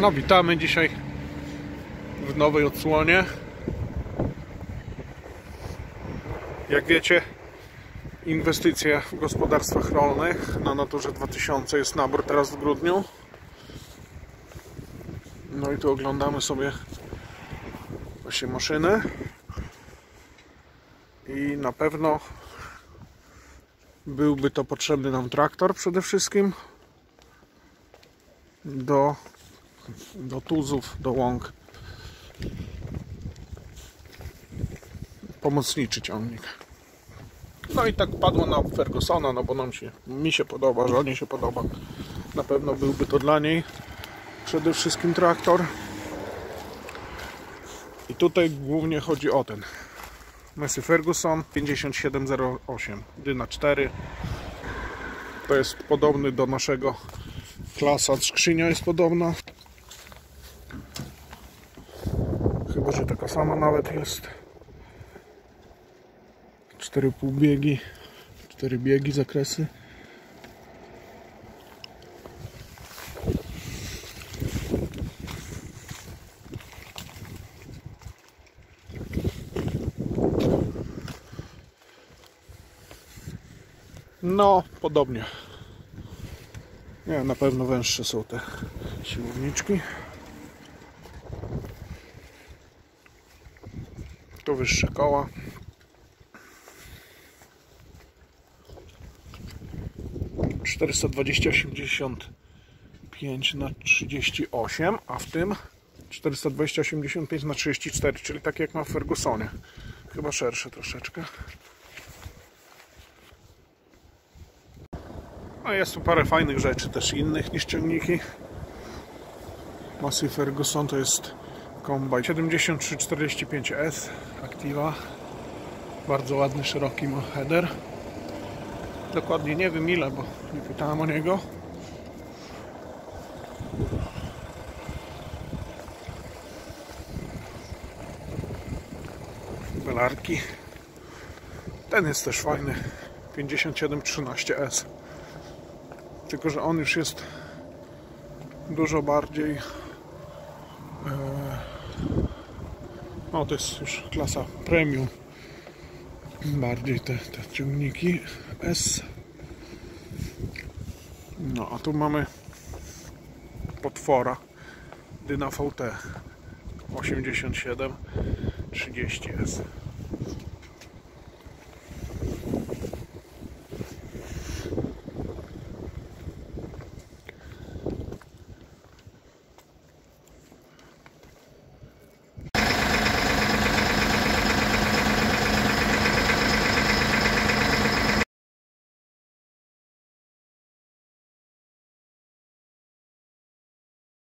No witamy dzisiaj w nowej odsłonie. Jak wiecie, inwestycje w gospodarstwach rolnych na Naturze 2000 jest nabór teraz w grudniu. No i tu oglądamy sobie właśnie maszyny. I na pewno byłby to potrzebny nam traktor przede wszystkim do, do tuzów, do łąk. Pomocniczy ciągnik. No i tak padło na Fergusona, no bo nam się, mi się podoba, żonie się podoba. Na pewno byłby to dla niej przede wszystkim traktor. I tutaj głównie chodzi o ten Messi Ferguson 5708 Dyna 4 to jest podobny do naszego klasa skrzynia jest podobna chyba, że taka sama nawet jest 4,5 biegi 4 biegi zakresy No, podobnie. Nie, na pewno węższe są te siłowniczki. Tu wyższe koła. Czterysta dwadzieścia osiemdziesiąt pięć na trzydzieści osiem, a w tym 420 85 na 34, czyli tak jak ma w Fergusonie. Chyba szersze troszeczkę. No jest tu parę fajnych rzeczy też innych niż ciągniki. Massey Ferguson to jest Combine 7345S Activa. Bardzo ładny, szeroki ma header. Dokładnie nie wiem ile, bo nie pytałem o niego. Belarki. Ten jest też fajny. 5713S tylko że on już jest dużo bardziej no to jest już klasa premium. Bardziej te, te ciągniki S. No a tu mamy potwora. Dyna VT 87 30S